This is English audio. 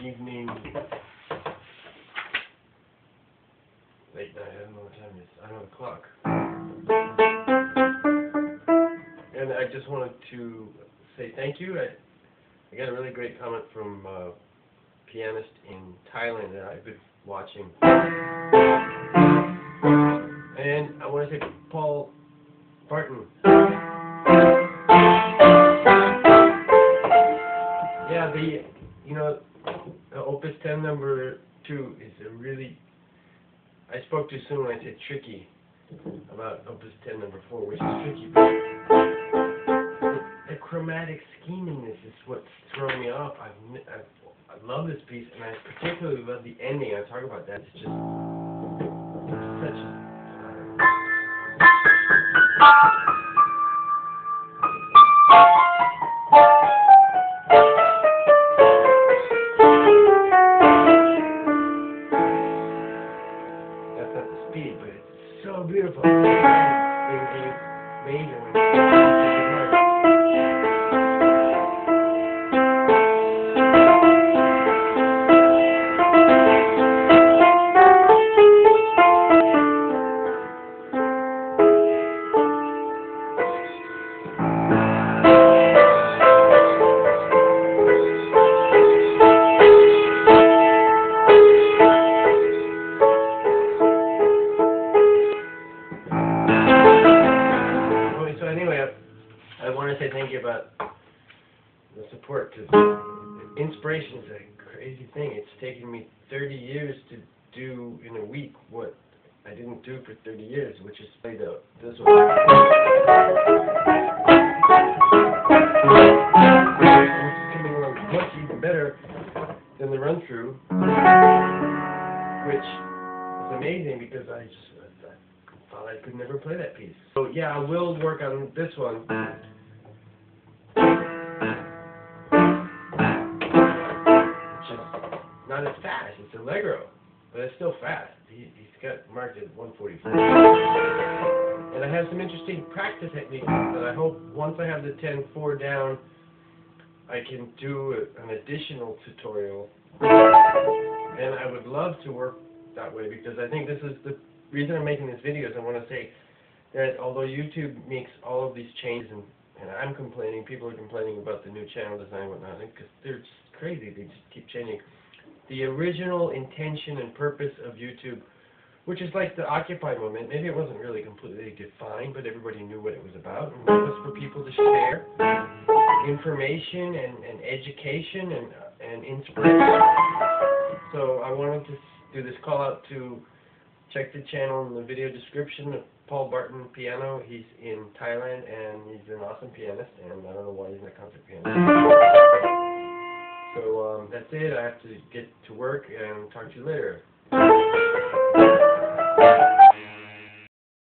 evening. Late night, I don't know what time it is. I know the clock. And I just wanted to say thank you. I, I got a really great comment from a pianist in Thailand that I've been watching. And I want to say Paul 10 number two is a really. I spoke too soon when I said tricky about Opus 10 number four, which is tricky. But the, the chromatic scheminess is what's throwing me off. I've, I've I love this piece, and I particularly love the ending. I talk about that. It's just it's such. That's it's so beautiful. You about the support. Cause inspiration is a crazy thing. It's taken me 30 years to do in a week what I didn't do for 30 years, which is play the this one. Coming along much even better than the run through, which is amazing because I just I thought I could never play that piece. So yeah, I will work on this one. Not as fast. It's allegro, but it's still fast. He, he's got marked at 144. And I have some interesting practice techniques that I hope once I have the 10-4 down, I can do a, an additional tutorial. And I would love to work that way because I think this is the reason I'm making this video is I want to say that although YouTube makes all of these changes and, and I'm complaining, people are complaining about the new channel design and whatnot because they're just crazy. They just keep changing. The original intention and purpose of YouTube, which is like the Occupy movement, maybe it wasn't really completely defined, but everybody knew what it was about. And it was for people to share information and, and education and, and inspiration. So I wanted to do this call out to check the channel in the video description of Paul Barton Piano. He's in Thailand and he's an awesome pianist and I don't know why he's not a concert pianist. So um, that's it. I have to get to work and talk to you later.